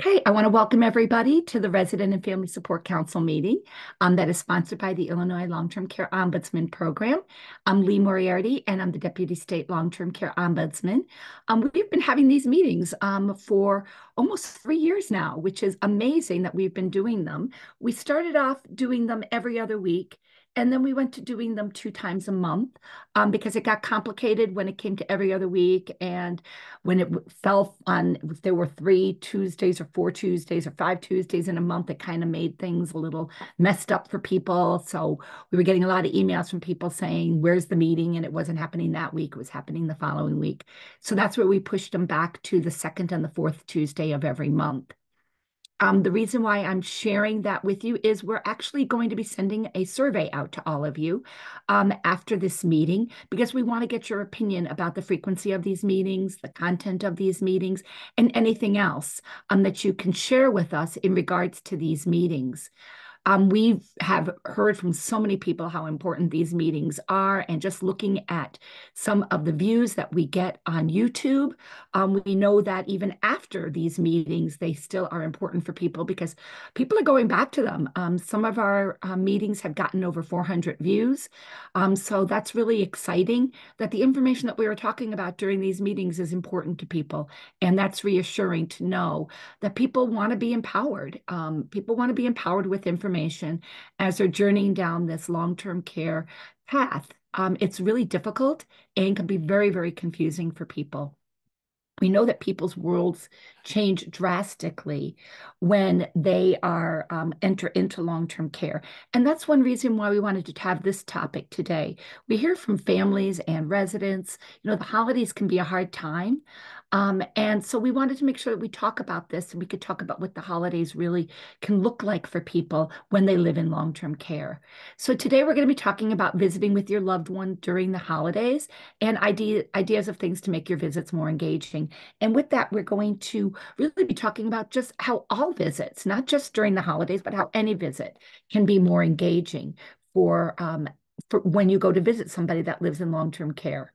Okay, I want to welcome everybody to the Resident and Family Support Council meeting um, that is sponsored by the Illinois Long-Term Care Ombudsman Program. I'm Lee Moriarty, and I'm the Deputy State Long-Term Care Ombudsman. Um, we've been having these meetings um, for almost three years now, which is amazing that we've been doing them. We started off doing them every other week, and then we went to doing them two times a month um, because it got complicated when it came to every other week. And when it fell on, if there were three Tuesdays or four Tuesdays or five Tuesdays in a month, it kind of made things a little messed up for people. So we were getting a lot of emails from people saying, Where's the meeting? And it wasn't happening that week, it was happening the following week. So that's where we pushed them back to the second and the fourth Tuesday of every month. Um, the reason why I'm sharing that with you is we're actually going to be sending a survey out to all of you um, after this meeting because we want to get your opinion about the frequency of these meetings, the content of these meetings, and anything else um, that you can share with us in regards to these meetings. Um, we have heard from so many people how important these meetings are, and just looking at some of the views that we get on YouTube, um, we know that even after these meetings, they still are important for people because people are going back to them. Um, some of our uh, meetings have gotten over 400 views, um, so that's really exciting that the information that we were talking about during these meetings is important to people, and that's reassuring to know that people want to be empowered. Um, people want to be empowered with information information as they're journeying down this long-term care path. Um, it's really difficult and can be very, very confusing for people. We know that people's worlds change drastically when they are um, enter into long-term care. And that's one reason why we wanted to have this topic today. We hear from families and residents, you know, the holidays can be a hard time. Um, and so we wanted to make sure that we talk about this and we could talk about what the holidays really can look like for people when they live in long term care. So today we're going to be talking about visiting with your loved one during the holidays and idea, ideas of things to make your visits more engaging. And with that, we're going to really be talking about just how all visits, not just during the holidays, but how any visit can be more engaging for, um, for when you go to visit somebody that lives in long term care.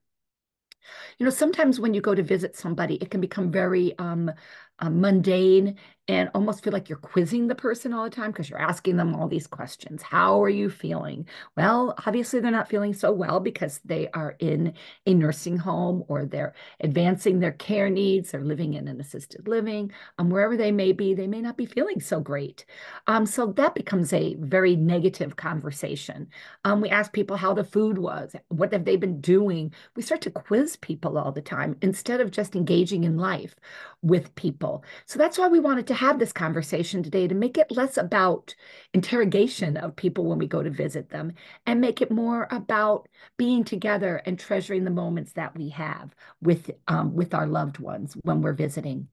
You know, sometimes when you go to visit somebody, it can become very um, uh, mundane and almost feel like you're quizzing the person all the time because you're asking them all these questions. How are you feeling? Well, obviously, they're not feeling so well because they are in a nursing home or they're advancing their care needs. They're living in an assisted living. Um, wherever they may be, they may not be feeling so great. Um, so that becomes a very negative conversation. Um, we ask people how the food was, what have they been doing? We start to quiz people all the time instead of just engaging in life with people. So that's why we wanted to have this conversation today to make it less about interrogation of people when we go to visit them and make it more about being together and treasuring the moments that we have with um, with our loved ones when we're visiting.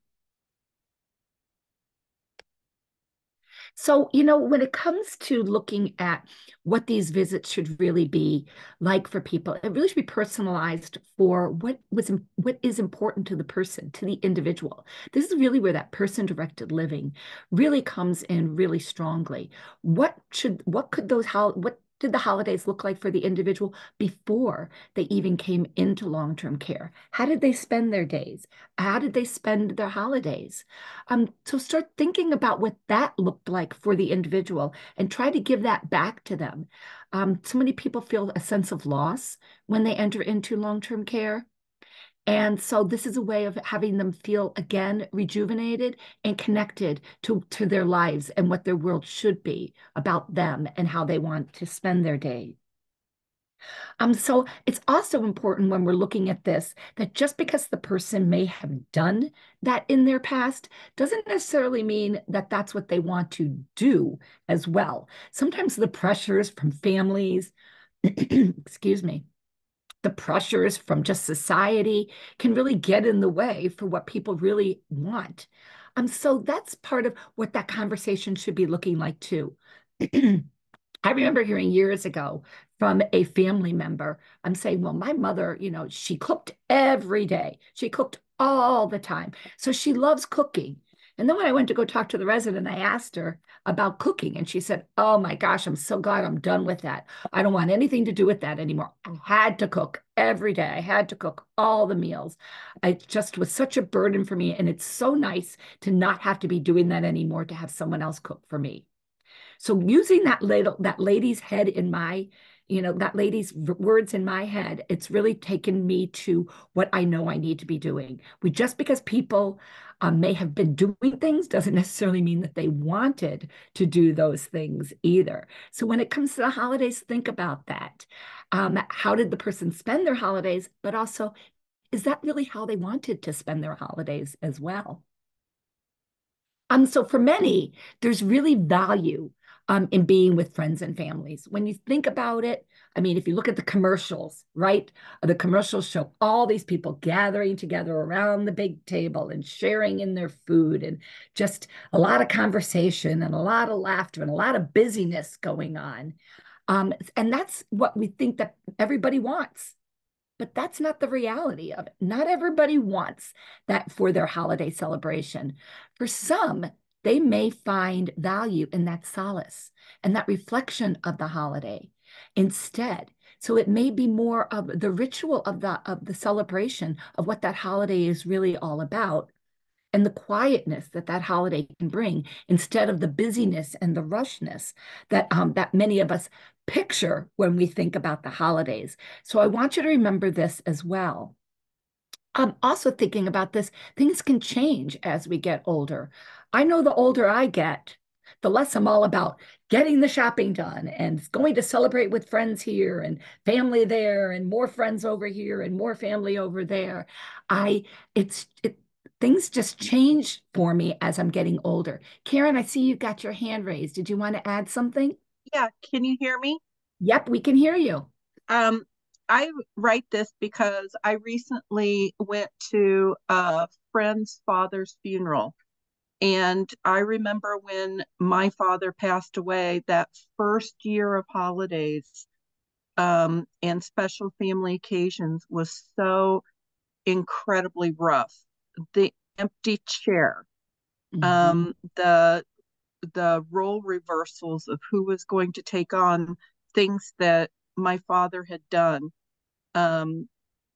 So, you know, when it comes to looking at what these visits should really be like for people, it really should be personalized for what was what is important to the person, to the individual. This is really where that person-directed living really comes in really strongly. What should what could those how what did the holidays look like for the individual before they even came into long term care? How did they spend their days? How did they spend their holidays? Um, so start thinking about what that looked like for the individual and try to give that back to them. Um, so many people feel a sense of loss when they enter into long term care. And so this is a way of having them feel again rejuvenated and connected to, to their lives and what their world should be about them and how they want to spend their day. Um, so it's also important when we're looking at this that just because the person may have done that in their past doesn't necessarily mean that that's what they want to do as well. Sometimes the pressures from families, excuse me, the pressures from just society can really get in the way for what people really want. Um, so that's part of what that conversation should be looking like too. I remember hearing years ago from a family member, I'm saying, well, my mother, you know, she cooked every day. She cooked all the time. So she loves cooking. And then when I went to go talk to the resident, I asked her about cooking, and she said, Oh my gosh, I'm so glad I'm done with that. I don't want anything to do with that anymore. I had to cook every day. I had to cook all the meals. It just was such a burden for me. And it's so nice to not have to be doing that anymore, to have someone else cook for me. So using that little that lady's head in my you know that lady's words in my head it's really taken me to what i know i need to be doing we just because people um, may have been doing things doesn't necessarily mean that they wanted to do those things either. So when it comes to the holidays think about that. Um, how did the person spend their holidays? But also is that really how they wanted to spend their holidays as well? Um, so for many, there's really value um, in being with friends and families. When you think about it, I mean, if you look at the commercials, right? The commercials show all these people gathering together around the big table and sharing in their food and just a lot of conversation and a lot of laughter and a lot of busyness going on. Um, and that's what we think that everybody wants. But that's not the reality of it. Not everybody wants that for their holiday celebration. For some, they may find value in that solace and that reflection of the holiday instead. So it may be more of the ritual of the of the celebration of what that holiday is really all about and the quietness that that holiday can bring instead of the busyness and the rushness that um, that many of us picture when we think about the holidays. So I want you to remember this as well. I'm also thinking about this. Things can change as we get older. I know the older I get, the less I'm all about getting the shopping done and going to celebrate with friends here and family there and more friends over here and more family over there. I it's it, things just change for me as I'm getting older. Karen, I see you got your hand raised. Did you want to add something? Yeah, can you hear me? Yep, we can hear you. Um I write this because I recently went to a friend's father's funeral and I remember when my father passed away, that first year of holidays um, and special family occasions was so incredibly rough. The empty chair, mm-hmm. um, the the role reversals of who was going to take on things that my father had done um,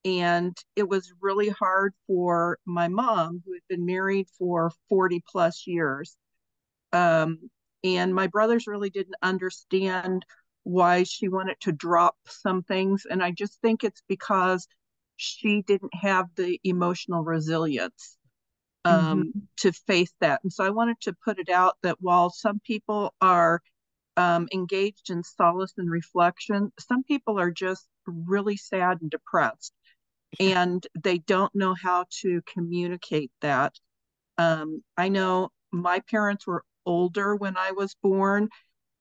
and it was really hard for my mom, who had been married for 40 plus years. Um, and my brothers really didn't understand why she wanted to drop some things. And I just think it's because she didn't have the emotional resilience um, mm-hmm. to face that. And so I wanted to put it out that while some people are um, engaged in solace and reflection, some people are just really sad and depressed and they don't know how to communicate that. Um, I know my parents were older when I was born,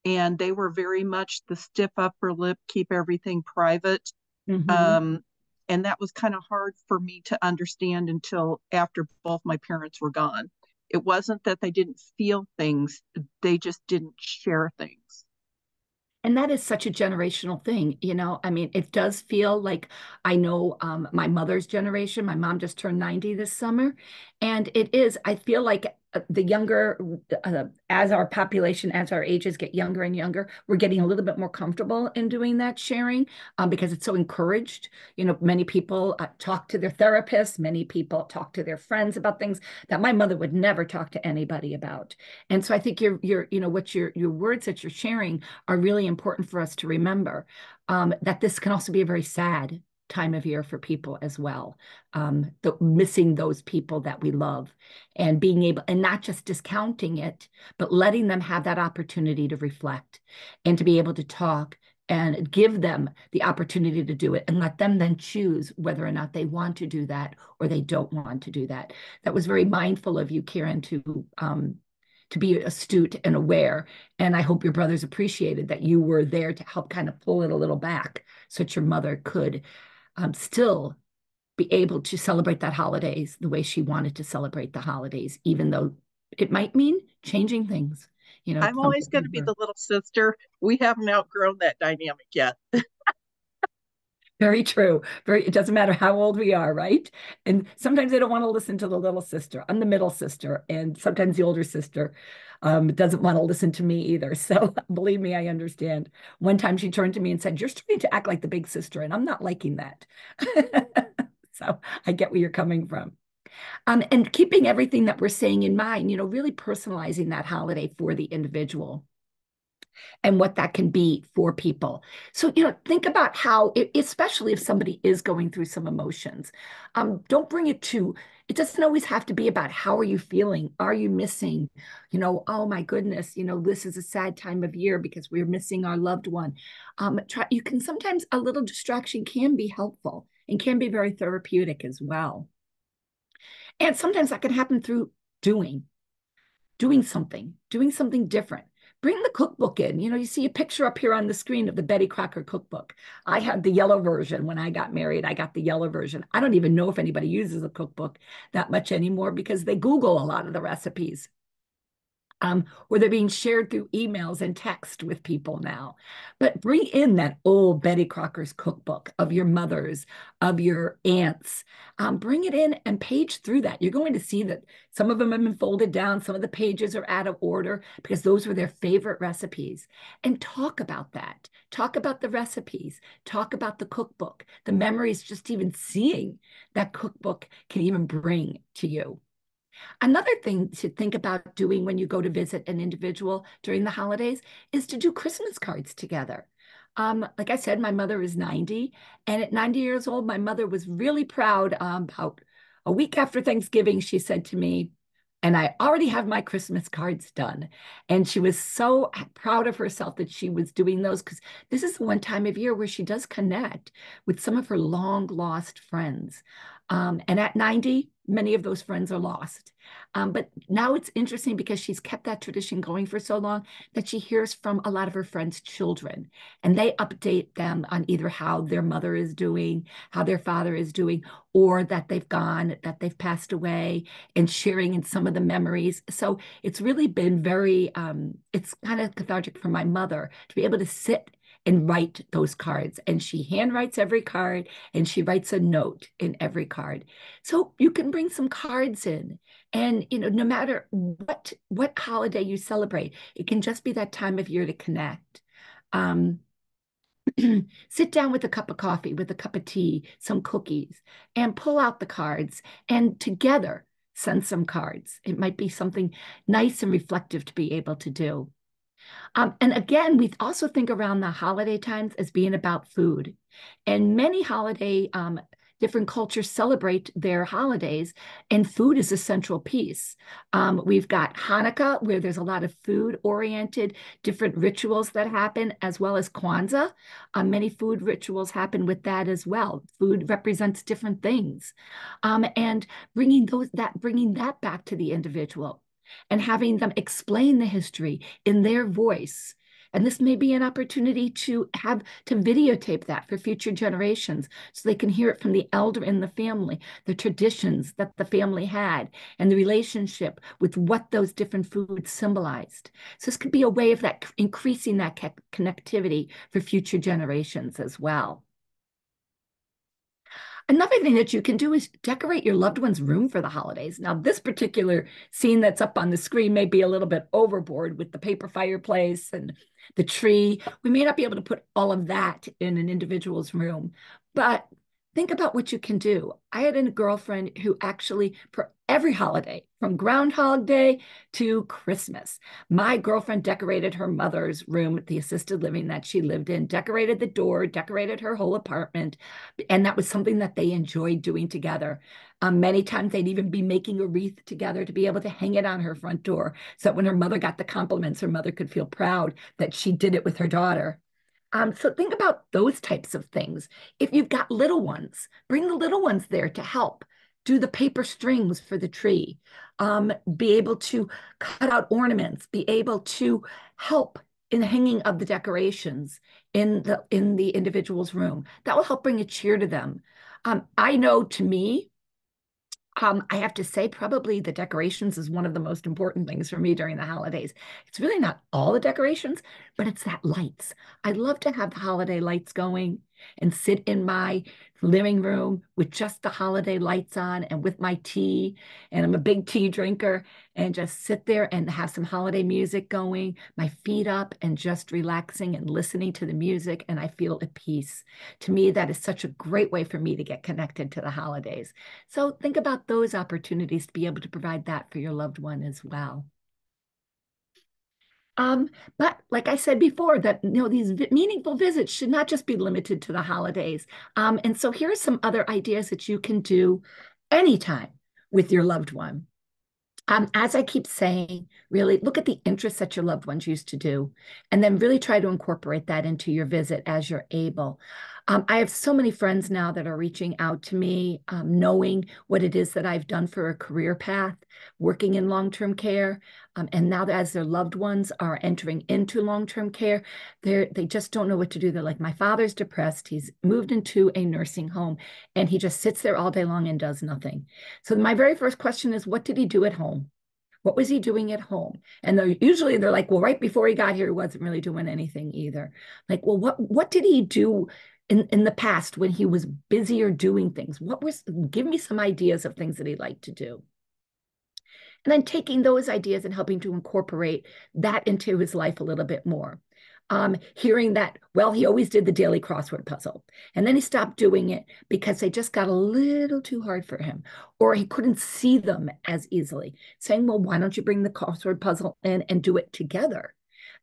and they were very much the stiff upper lip, keep everything private. Mm-hmm. Um, and that was kind of hard for me to understand until after both my parents were gone. It wasn't that they didn't feel things, they just didn't share things and that is such a generational thing you know? I mean it does feel like i know um, my mother's generation. My mom just turned 90 this summer. And it is i feel like the younger uh, as our population as our ages get younger and younger we're getting a little bit more comfortable in doing that sharing um, because it's so encouraged. You know many people uh, talk to their therapists many people talk to their friends about things that my mother would never talk to anybody about. And so i think your your you know what your your words that you're sharing are really important for us to remember um, that this can also be a very sad time of year for people as well. Um, the, missing those people that we love and being able, and not just discounting it, but letting them have that opportunity to reflect and to be able to talk and give them the opportunity to do it and let them then choose whether or not they want to do that or they don't want to do that. That was very mindful of you, Karen, to um, to be astute and aware. And I hope your brothers appreciated that you were there to help kind of pull it a little back so that your mother could um, still be able to celebrate that holidays the way she wanted to celebrate the holidays, even though it might mean changing things. You know, I'm always going to be the little sister. We haven't outgrown that dynamic yet. Very true. Very, it doesn't matter how old we are, right? And sometimes they don't want to listen to the little sister. I'm the middle sister, and sometimes the older sister um, doesn't want to listen to me either. So believe me, I understand. One time she turned to me and said, You're starting to act like the big sister, and I'm not liking that. so I get where you're coming from. Um, and keeping everything that we're saying in mind, you know, really personalizing that holiday for the individual and what that can be for people. So, you know, think about how, especially if somebody is going through some emotions, um, don't bring it to, it doesn't always have to be about how are you feeling? Are you missing? You know, oh my goodness, you know, this is a sad time of year because we're missing our loved one. Um, try, you can sometimes, a little distraction can be helpful and can be very therapeutic as well. And sometimes that can happen through doing, doing something, doing something different bring the cookbook in. You know, you see a picture up here on the screen of the Betty Crocker cookbook. I had the yellow version when I got married. I got the yellow version. I don't even know if anybody uses a cookbook that much anymore because they Google a lot of the recipes um, or they're being shared through emails and text with people now. But bring in that old Betty Crocker's cookbook of your mother's, of your aunts. Um, bring it in and page through that. You're going to see that some of them have been folded down, some of the pages are out of order because those were their favorite recipes. And talk about that. Talk about the recipes. Talk about the cookbook, the memories just even seeing that cookbook can even bring to you. Another thing to think about doing when you go to visit an individual during the holidays is to do Christmas cards together. Um, like I said, my mother is 90, and at 90 years old, my mother was really proud. Um, about a week after Thanksgiving, she said to me, and I already have my Christmas cards done. And she was so proud of herself that she was doing those because this is the one time of year where she does connect with some of her long lost friends. Um, and at 90, many of those friends are lost. Um, but now it's interesting because she's kept that tradition going for so long that she hears from a lot of her friends' children and they update them on either how their mother is doing, how their father is doing, or that they've gone, that they've passed away, and sharing in some of the memories. So it's really been very, um, it's kind of cathartic for my mother to be able to sit and write those cards. And she handwrites every card and she writes a note in every card. So you can bring some cards in. And you know, no matter what what holiday you celebrate, it can just be that time of year to connect. Um, sit down with a cup of coffee, with a cup of tea, some cookies, and pull out the cards and together send some cards. It might be something nice and reflective to be able to do. Um, and again, we also think around the holiday times as being about food. And many holiday, um, different cultures celebrate their holidays, and food is a central piece. Um, we've got Hanukkah, where there's a lot of food oriented, different rituals that happen, as well as Kwanzaa. Um, many food rituals happen with that as well. Food represents different things, um, and bringing those that bringing that back to the individual and having them explain the history in their voice. And this may be an opportunity to have to videotape that for future generations so they can hear it from the elder in the family, the traditions that the family had, and the relationship with what those different foods symbolized. So this could be a way of that increasing that connectivity for future generations as well. Another thing that you can do is decorate your loved one's room for the holidays. Now, this particular scene that's up on the screen may be a little bit overboard with the paper fireplace and the tree. We may not be able to put all of that in an individual's room, but think about what you can do. I had a girlfriend who actually, for every holiday, from Groundhog Day to Christmas, my girlfriend decorated her mother's room, the assisted living that she lived in, decorated the door, decorated her whole apartment. And that was something that they enjoyed doing together. Um, many times they'd even be making a wreath together to be able to hang it on her front door so that when her mother got the compliments, her mother could feel proud that she did it with her daughter. Um, so think about those types of things. If you've got little ones, bring the little ones there to help. Do the paper strings for the tree. Um, be able to cut out ornaments. Be able to help in the hanging of the decorations in the in the individual's room. That will help bring a cheer to them. Um, I know to me, um, I have to say, probably the decorations is one of the most important things for me during the holidays. It's really not all the decorations, but it's that lights. I love to have the holiday lights going. And sit in my living room with just the holiday lights on and with my tea. And I'm a big tea drinker and just sit there and have some holiday music going, my feet up and just relaxing and listening to the music. And I feel at peace. To me, that is such a great way for me to get connected to the holidays. So think about those opportunities to be able to provide that for your loved one as well. Um, but like I said before, that you know these meaningful visits should not just be limited to the holidays. Um, and so here are some other ideas that you can do anytime with your loved one. Um, as I keep saying, really look at the interests that your loved ones used to do, and then really try to incorporate that into your visit as you're able. Um, I have so many friends now that are reaching out to me, um, knowing what it is that I've done for a career path, working in long term care. Um, and now, that as their loved ones are entering into long term care, they they just don't know what to do. They're like, my father's depressed. He's moved into a nursing home, and he just sits there all day long and does nothing. So my very first question is, what did he do at home? What was he doing at home? And they're usually they're like, well, right before he got here, he wasn't really doing anything either. Like, well, what what did he do in, in the past when he was busier doing things? What was, give me some ideas of things that he liked to do. And then taking those ideas and helping to incorporate that into his life a little bit more. Um, hearing that, well, he always did the daily crossword puzzle. And then he stopped doing it because they just got a little too hard for him, or he couldn't see them as easily. Saying, well, why don't you bring the crossword puzzle in and do it together?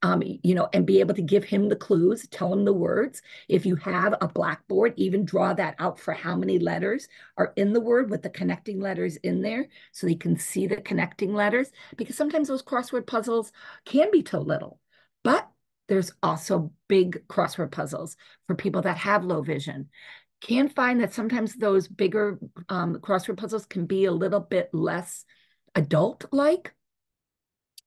Um, you know, and be able to give him the clues, tell him the words. If you have a blackboard, even draw that out for how many letters are in the word with the connecting letters in there so he can see the connecting letters. Because sometimes those crossword puzzles can be too little, but there's also big crossword puzzles for people that have low vision. Can find that sometimes those bigger um, crossword puzzles can be a little bit less adult like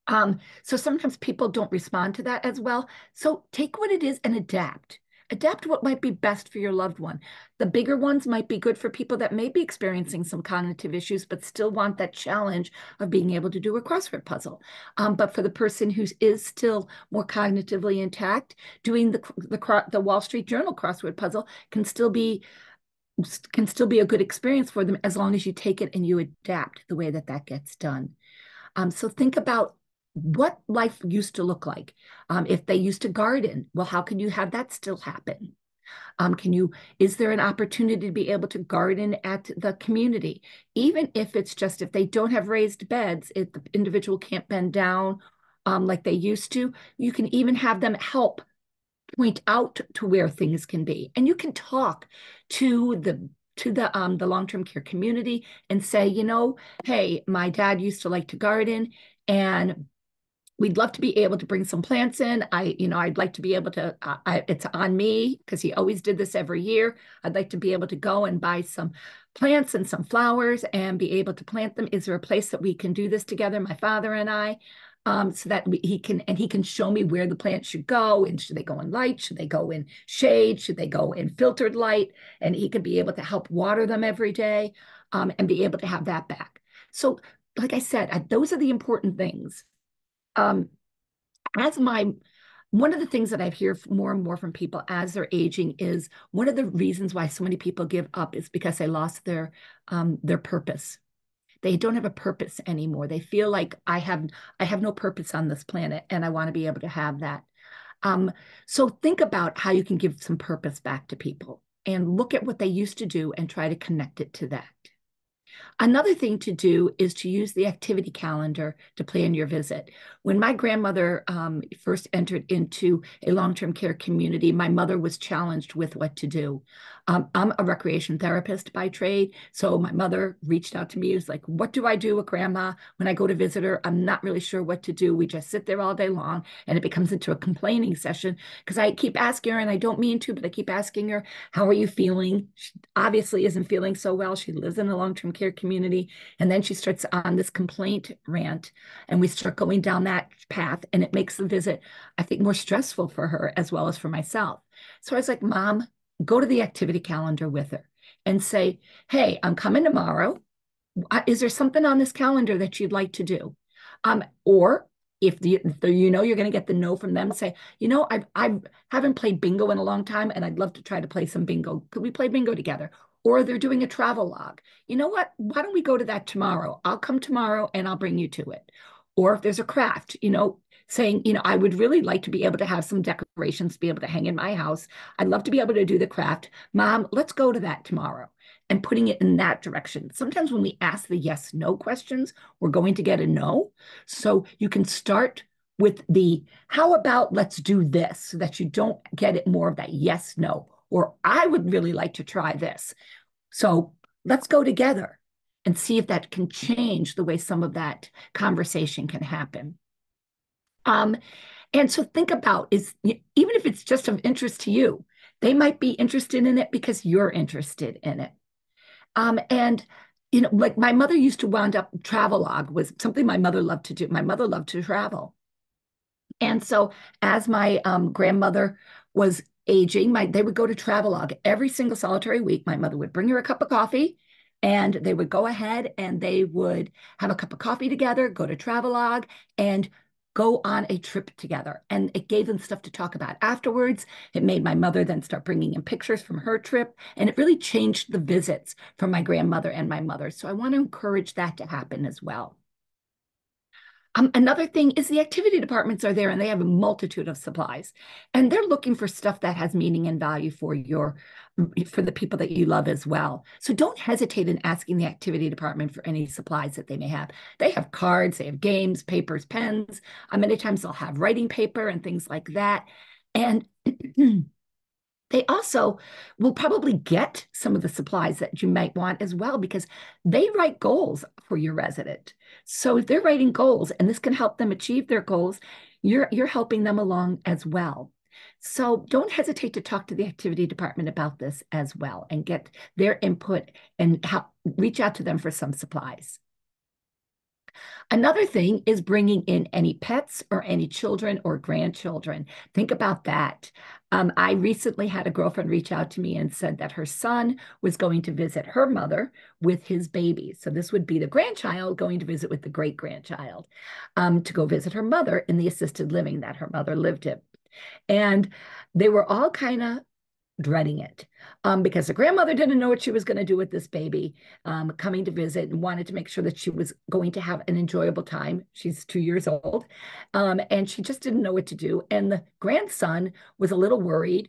um, so sometimes people don't respond to that as well. So take what it is and adapt. Adapt what might be best for your loved one. The bigger ones might be good for people that may be experiencing some cognitive issues, but still want that challenge of being able to do a crossword puzzle. Um, but for the person who is still more cognitively intact, doing the, the the Wall Street Journal crossword puzzle can still be can still be a good experience for them as long as you take it and you adapt the way that that gets done. Um, so think about what life used to look like. Um, if they used to garden, well, how can you have that still happen? Um, can you, is there an opportunity to be able to garden at the community? Even if it's just, if they don't have raised beds, if the individual can't bend down um, like they used to, you can even have them help point out to where things can be. And you can talk to the to the um the long-term care community and say, you know, hey, my dad used to like to garden and we'd love to be able to bring some plants in. I, you know, I'd like to be able to, uh, I, it's on me because he always did this every year. I'd like to be able to go and buy some plants and some flowers and be able to plant them. Is there a place that we can do this together, my father and I? Um, so that we, he can and he can show me where the plants should go and should they go in light should they go in shade should they go in filtered light and he can be able to help water them every day um, and be able to have that back so like i said I, those are the important things um, as my one of the things that I hear more and more from people as they're aging is one of the reasons why so many people give up is because they lost their um, their purpose. They don't have a purpose anymore. They feel like I have I have no purpose on this planet, and I want to be able to have that. Um, so think about how you can give some purpose back to people, and look at what they used to do, and try to connect it to that. Another thing to do is to use the activity calendar to plan your visit. When my grandmother um, first entered into a long term care community, my mother was challenged with what to do. Um, I'm a recreation therapist by trade. So my mother reached out to me. was like, What do I do with grandma when I go to visit her? I'm not really sure what to do. We just sit there all day long and it becomes into a complaining session because I keep asking her, and I don't mean to, but I keep asking her, How are you feeling? She obviously isn't feeling so well. She lives in a long term care community. And then she starts on this complaint rant, and we start going down that path, and it makes the visit, I think, more stressful for her as well as for myself. So I was like, Mom, go to the activity calendar with her and say, Hey, I'm coming tomorrow. Is there something on this calendar that you'd like to do? Um, or if, the, if you know you're going to get the no from them, say, you know, I I haven't played bingo in a long time, and I'd love to try to play some bingo. Could we play bingo together? Or they're doing a travelogue. You know what? Why don't we go to that tomorrow? I'll come tomorrow and I'll bring you to it. Or if there's a craft, you know, saying, you know, I would really like to be able to have some decorations be able to hang in my house. I'd love to be able to do the craft. Mom, let's go to that tomorrow and putting it in that direction. Sometimes when we ask the yes no questions, we're going to get a no. So you can start with the how about let's do this so that you don't get it more of that yes no or I would really like to try this. So let's go together and see if that can change the way some of that conversation can happen. Um, and so think about is even if it's just of interest to you, they might be interested in it because you're interested in it. Um, and you know, like my mother used to wound up travelogue was something my mother loved to do. My mother loved to travel. And so as my um, grandmother was aging, my they would go to travelogue every single solitary week. My mother would bring her a cup of coffee and they would go ahead and they would have a cup of coffee together, go to travelogue and go on a trip together. And it gave them stuff to talk about afterwards. It made my mother then start bringing in pictures from her trip. And it really changed the visits from my grandmother and my mother. So I want to encourage that to happen as well. Um, another thing is the activity departments are there and they have a multitude of supplies and they're looking for stuff that has meaning and value for your for the people that you love as well. So don't hesitate in asking the activity department for any supplies that they may have. They have cards, they have games, papers, pens. Uh, many times they'll have writing paper and things like that. And They also will probably get some of the supplies that you might want as well because they write goals for your resident. So if they're writing goals and this can help them achieve their goals, you're you're helping them along as well. So don't hesitate to talk to the activity department about this as well and get their input and help, reach out to them for some supplies. Another thing is bringing in any pets or any children or grandchildren. Think about that. Um, I recently had a girlfriend reach out to me and said that her son was going to visit her mother with his baby. So this would be the grandchild going to visit with the great grandchild um, to go visit her mother in the assisted living that her mother lived in. And they were all kind of dreading it um, because the grandmother didn't know what she was going to do with this baby um, coming to visit and wanted to make sure that she was going to have an enjoyable time. She's two years old um, and she just didn't know what to do. And the grandson was a little worried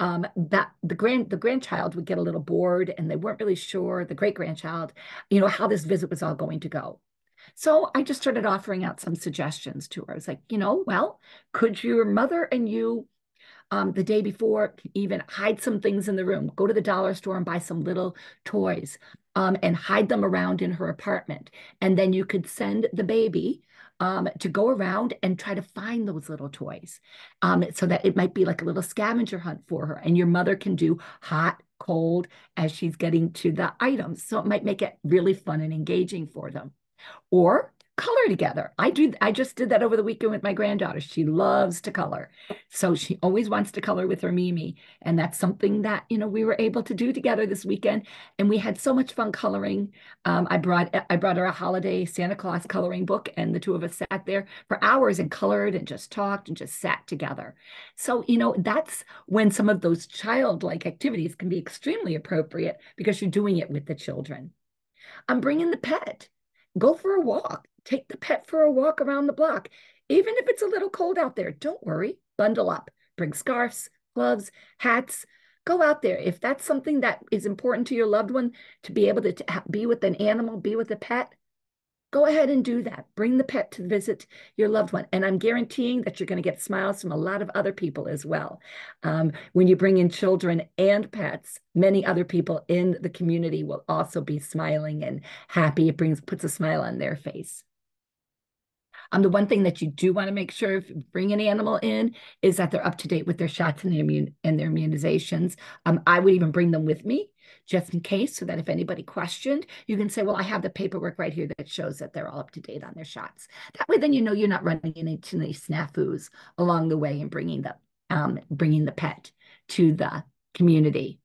um, that the grand the grandchild would get a little bored and they weren't really sure the great grandchild you know how this visit was all going to go so I just started offering out some suggestions to her. I was like, you know, well, could your mother and you um, the day before, even hide some things in the room, go to the dollar store and buy some little toys um, and hide them around in her apartment. And then you could send the baby um, to go around and try to find those little toys um, so that it might be like a little scavenger hunt for her. And your mother can do hot, cold as she's getting to the items. So it might make it really fun and engaging for them. Or color together. I do I just did that over the weekend with my granddaughter. She loves to color. So she always wants to color with her Mimi and that's something that, you know, we were able to do together this weekend and we had so much fun coloring. Um, I brought I brought her a holiday Santa Claus coloring book and the two of us sat there for hours and colored and just talked and just sat together. So, you know, that's when some of those childlike activities can be extremely appropriate because you're doing it with the children. I'm bringing the pet. Go for a walk Take the pet for a walk around the block. Even if it's a little cold out there, don't worry. Bundle up. Bring scarves, gloves, hats. Go out there. If that's something that is important to your loved one, to be able to be with an animal, be with a pet, go ahead and do that. Bring the pet to visit your loved one. And I'm guaranteeing that you're going to get smiles from a lot of other people as well. Um, when you bring in children and pets, many other people in the community will also be smiling and happy. It brings puts a smile on their face. Um, the one thing that you do want to make sure if you bring an animal in is that they're up to date with their shots and their, and their immunizations. Um, I would even bring them with me just in case so that if anybody questioned, you can say, well, I have the paperwork right here that shows that they're all up to date on their shots. That way, then you know you're not running into any snafus along the way and bringing the, um, bringing the pet to the community.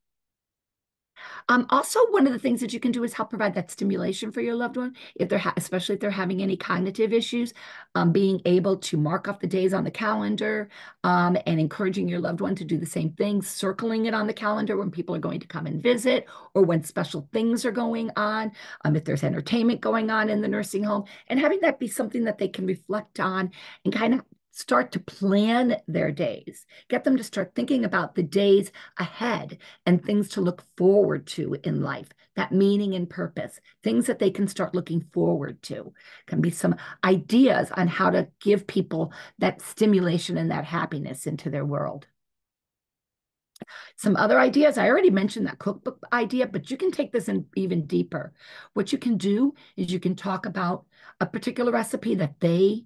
Um, also, one of the things that you can do is help provide that stimulation for your loved one, if they're especially if they're having any cognitive issues, um, being able to mark off the days on the calendar um, and encouraging your loved one to do the same thing, circling it on the calendar when people are going to come and visit or when special things are going on, um, if there's entertainment going on in the nursing home, and having that be something that they can reflect on and kind of start to plan their days, get them to start thinking about the days ahead and things to look forward to in life, that meaning and purpose, things that they can start looking forward to. Can be some ideas on how to give people that stimulation and that happiness into their world. Some other ideas, I already mentioned that cookbook idea, but you can take this in even deeper. What you can do is you can talk about a particular recipe that they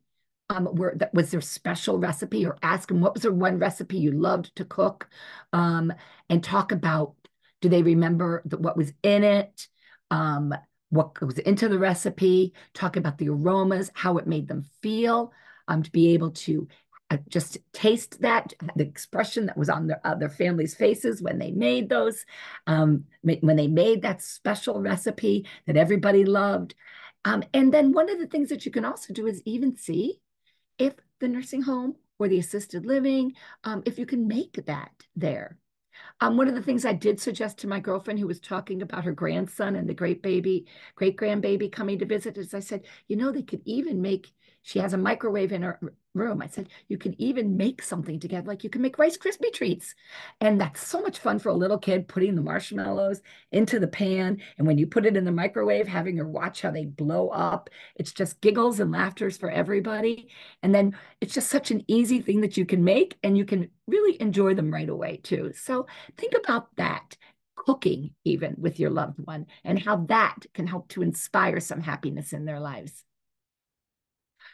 um, were that was their special recipe, or ask them what was their one recipe you loved to cook, um, and talk about do they remember the, what was in it, um, what goes into the recipe, talk about the aromas, how it made them feel, um, to be able to uh, just taste that the expression that was on their, uh, their family's faces when they made those, um, when they made that special recipe that everybody loved. Um, and then one of the things that you can also do is even see if the nursing home or the assisted living, um, if you can make that there. Um, one of the things I did suggest to my girlfriend who was talking about her grandson and the great baby, great grandbaby coming to visit is I said, you know, they could even make, she has a microwave in her room. I said, you can even make something together, like you can make Rice Krispie treats. And that's so much fun for a little kid putting the marshmallows into the pan. And when you put it in the microwave, having her watch how they blow up, it's just giggles and laughters for everybody. And then it's just such an easy thing that you can make and you can really enjoy them right away too. So think about that cooking even with your loved one and how that can help to inspire some happiness in their lives.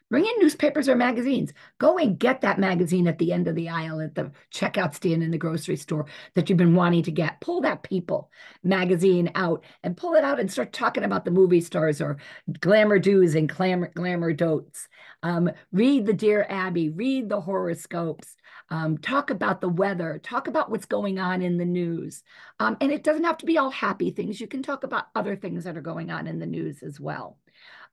Bring in newspapers or magazines. Go and get that magazine at the end of the aisle at the checkout stand in the grocery store that you've been wanting to get. Pull that People magazine out and pull it out and start talking about the movie stars or glamour do's and glamour, glamour dotes. Um, read the Dear Abby, read the horoscopes. Um, talk about the weather, talk about what's going on in the news. Um, and it doesn't have to be all happy things. You can talk about other things that are going on in the news as well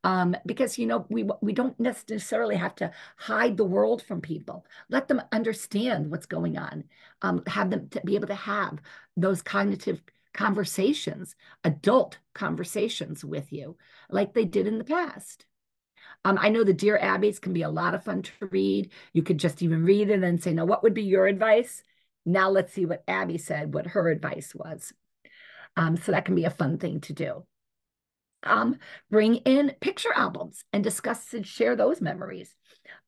um, because you know we we don't necessarily have to hide the world from people. Let them understand what's going on. Um, have them to be able to have those cognitive conversations, adult conversations with you, like they did in the past. Um, I know the Dear Abbeys can be a lot of fun to read. You could just even read and say, "Now, what would be your advice?" Now let's see what Abby said, what her advice was. Um, so that can be a fun thing to do um, bring in picture albums and discuss and share those memories.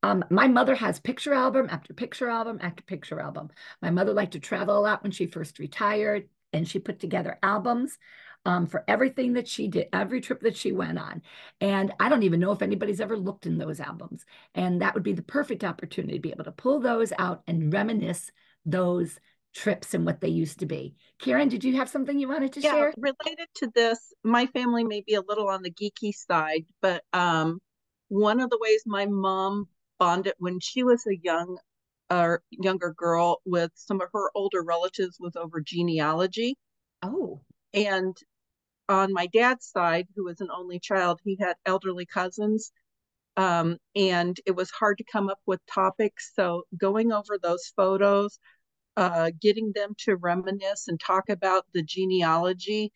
Um, my mother has picture album after picture album after picture album. My mother liked to travel a lot when she first retired, and she put together albums um, for everything that she did, every trip that she went on. And I don't even know if anybody's ever looked in those albums. And that would be the perfect opportunity to be able to pull those out and reminisce those trips and what they used to be. Karen, did you have something you wanted to yeah, share? Related to this, my family may be a little on the geeky side, but um, one of the ways my mom bonded when she was a young or uh, younger girl with some of her older relatives was over genealogy. Oh. And on my dad's side, who was an only child, he had elderly cousins. Um, and it was hard to come up with topics. So going over those photos, uh, getting them to reminisce and talk about the genealogy.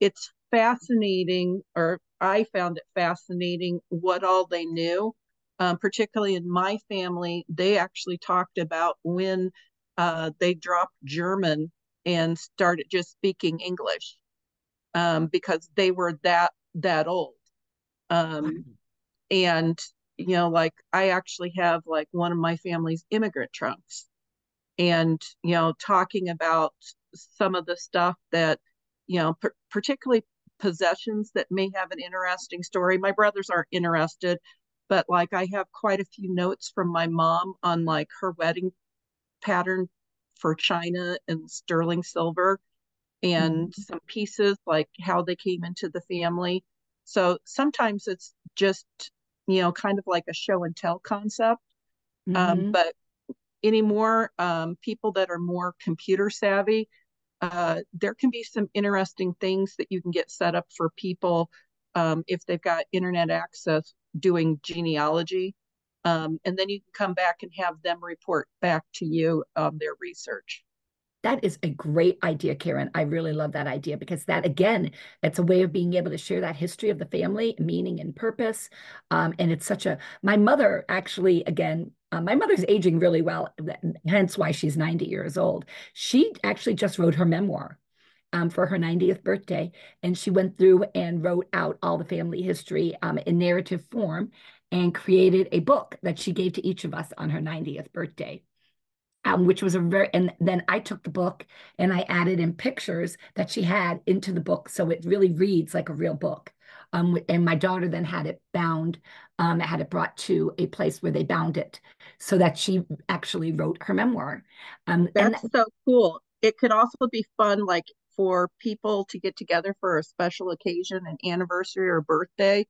It's fascinating, or I found it fascinating what all they knew. Um, particularly in my family, they actually talked about when uh, they dropped German and started just speaking English um, because they were that that old. Um, and you know, like I actually have like one of my family's immigrant trunks and you know talking about some of the stuff that you know p- particularly possessions that may have an interesting story my brothers aren't interested but like i have quite a few notes from my mom on like her wedding pattern for china and sterling silver and mm-hmm. some pieces like how they came into the family so sometimes it's just you know kind of like a show and tell concept um, mm-hmm. um, but anymore. Um, people that are more computer savvy, uh, there can be some interesting things that you can get set up for people um, if they've got internet access doing genealogy. Um, and then you can come back and have them report back to you um, their research. That is a great idea, Karen. I really love that idea because that, again, it's a way of being able to share that history of the family, meaning and purpose. Um, and it's such a, my mother actually, again, uh, my mother's aging really well, hence why she's 90 years old. She actually just wrote her memoir um, for her 90th birthday. And she went through and wrote out all the family history um, in narrative form and created a book that she gave to each of us on her 90th birthday. Um, which was a very, and then I took the book and I added in pictures that she had into the book. So it really reads like a real book. Um, and my daughter then had it bound, um, had it brought to a place where they bound it so that she actually wrote her memoir. Um, That's so cool. It could also be fun, like for people to get together for a special occasion, an anniversary or birthday,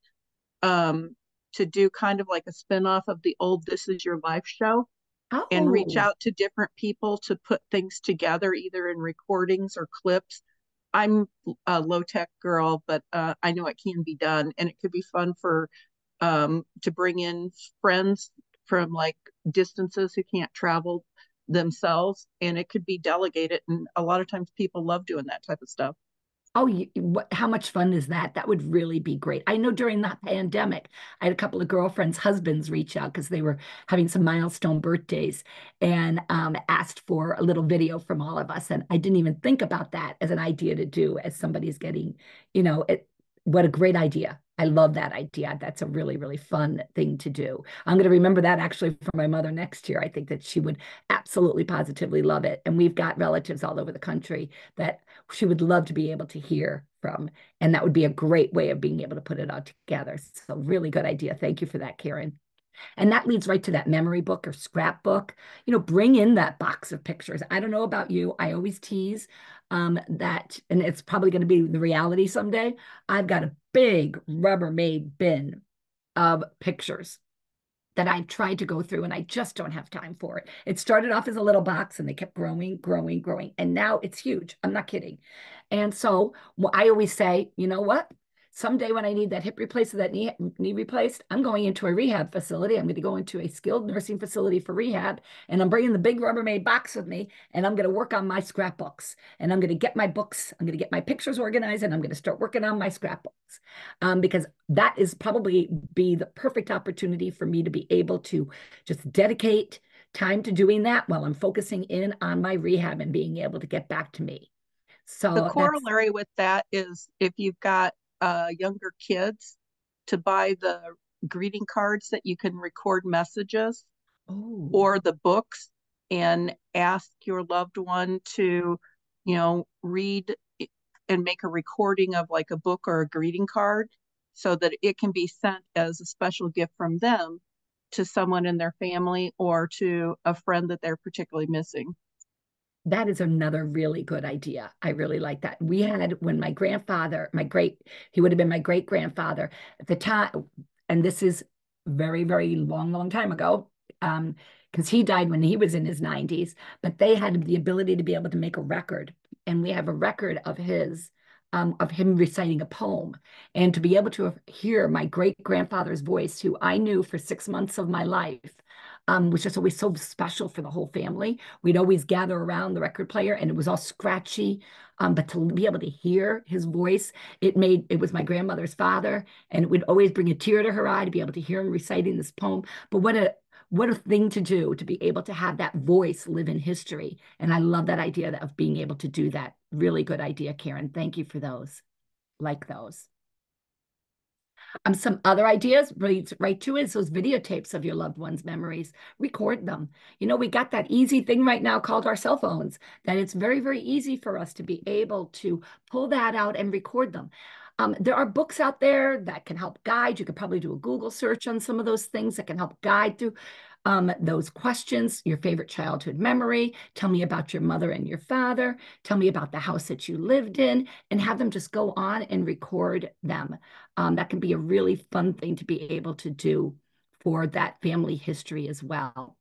um, to do kind of like a spinoff of the old This Is Your Life show. Oh. And reach oh. out to different people to put things together, either in recordings or clips. I'm a low tech girl, but uh, I know it can be done, and it could be fun for um, to bring in friends from like distances who can't travel themselves and it could be delegated and a lot of times people love doing that type of stuff Oh, you, what, how much fun is that? That would really be great. I know during the pandemic, I had a couple of girlfriends' husbands reach out because they were having some milestone birthdays and um, asked for a little video from all of us. And I didn't even think about that as an idea to do as somebody's getting, you know, it, what a great idea. I love that idea. That's a really, really fun thing to do. I'm going to remember that actually for my mother next year. I think that she would absolutely positively love it. And we've got relatives all over the country that she would love to be able to hear from. And that would be a great way of being able to put it all together. So, really good idea. Thank you for that, Karen. And that leads right to that memory book or scrapbook. You know, bring in that box of pictures. I don't know about you. I always tease um, that, and it's probably going to be the reality someday. I've got a big Rubbermaid bin of pictures that I tried to go through and I just don't have time for it. It started off as a little box and they kept growing, growing, growing. And now it's huge. I'm not kidding. And so well, I always say, you know what? Someday when I need that hip replaced or that knee, knee replaced, I'm going into a rehab facility. I'm going to go into a skilled nursing facility for rehab. And I'm bringing the big Rubbermaid box with me. And I'm going to work on my scrapbooks. And I'm going to get my books. I'm going to get my pictures organized. And I'm going to start working on my scrapbooks. Um, because that is probably be the perfect opportunity for me to be able to just dedicate time to doing that while I'm focusing in on my rehab and being able to get back to me. So the corollary with that is if you've got uh, younger kids to buy the greeting cards that you can record messages oh. or the books and ask your loved one to, you know, read and make a recording of like a book or a greeting card so that it can be sent as a special gift from them to someone in their family or to a friend that they're particularly missing that is another really good idea. I really like that. We had when my grandfather, my great, he would have been my great grandfather at the time, and this is very, very long, long time ago. Um, because he died when he was in his 90s, but they had the ability to be able to make a record. And we have a record of his, um, of him reciting a poem. And to be able to hear my great grandfather's voice, who I knew for six months of my life, um, was just always so special for the whole family. We'd always gather around the record player and it was all scratchy. Um, but to be able to hear his voice, it made it was my grandmother's father, and it would always bring a tear to her eye to be able to hear him reciting this poem. But what a what a thing to do to be able to have that voice live in history. And I love that idea of being able to do that. Really good idea, Karen. Thank you for those. Like those. Um, some other ideas right, right to is those videotapes of your loved ones' memories. Record them. You know, we got that easy thing right now called our cell phones, that it's very, very easy for us to be able to pull that out and record them. Um, there are books out there that can help guide. You could probably do a Google search on some of those things that can help guide through um, those questions, your favorite childhood memory, tell me about your mother and your father, tell me about the house that you lived in, and have them just go on and record them. Um, that can be a really fun thing to be able to do for that family history as well.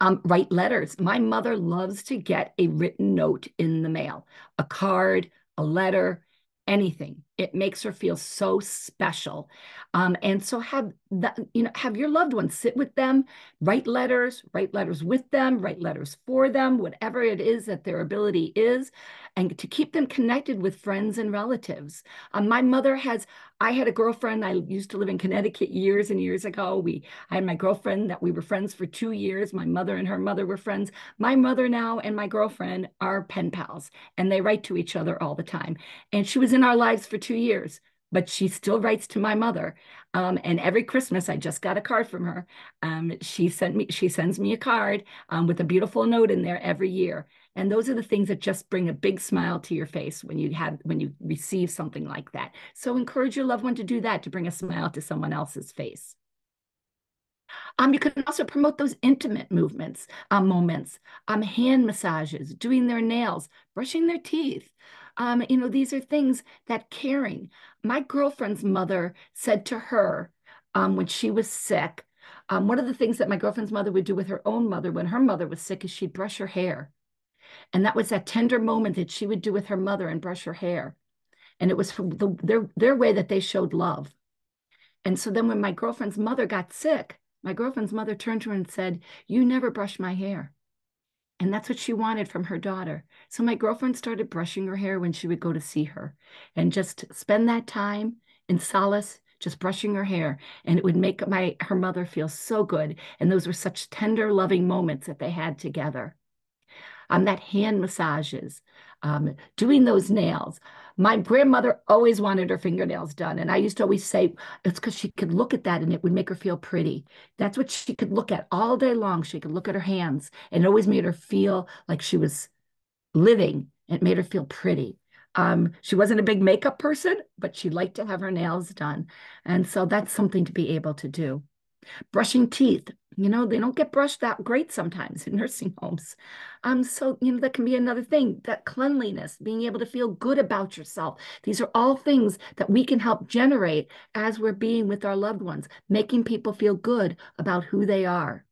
Um, write letters. My mother loves to get a written note in the mail, a card, a letter, anything. It makes her feel so special. Um, and so have that, you know, have your loved ones sit with them, write letters, write letters with them, write letters for them, whatever it is that their ability is, and to keep them connected with friends and relatives. Um, my mother has, I had a girlfriend, I used to live in Connecticut years and years ago. We, I had my girlfriend that we were friends for two years. My mother and her mother were friends. My mother now and my girlfriend are pen pals, and they write to each other all the time. And she was in our lives for two years but she still writes to my mother. Um, and every Christmas, I just got a card from her. Um, she sent me, she sends me a card um, with a beautiful note in there every year. And those are the things that just bring a big smile to your face when you have when you receive something like that. So encourage your loved one to do that to bring a smile to someone else's face. Um, you can also promote those intimate movements, um, moments, um, hand massages, doing their nails, brushing their teeth, um, you know, these are things that caring. My girlfriend's mother said to her um, when she was sick, um, one of the things that my girlfriend's mother would do with her own mother when her mother was sick is she'd brush her hair. And that was that tender moment that she would do with her mother and brush her hair. And it was the, their, their way that they showed love. And so then when my girlfriend's mother got sick, my girlfriend's mother turned to her and said, You never brush my hair. And that's what she wanted from her daughter. So my girlfriend started brushing her hair when she would go to see her and just spend that time in solace, just brushing her hair. And it would make my her mother feel so good. And those were such tender, loving moments that they had together. Um, that hand massages, um, doing those nails. My grandmother always wanted her fingernails done. And I used to always say it's because she could look at that and it would make her feel pretty. That's what she could look at all day long. She could look at her hands and it always made her feel like she was living. It made her feel pretty. Um, she wasn't a big makeup person, but she liked to have her nails done. And so that's something to be able to do. Brushing teeth, you know, they don't get brushed that great sometimes in nursing homes. Um, so, you know, that can be another thing that cleanliness, being able to feel good about yourself. These are all things that we can help generate as we're being with our loved ones, making people feel good about who they are.